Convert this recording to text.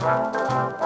Música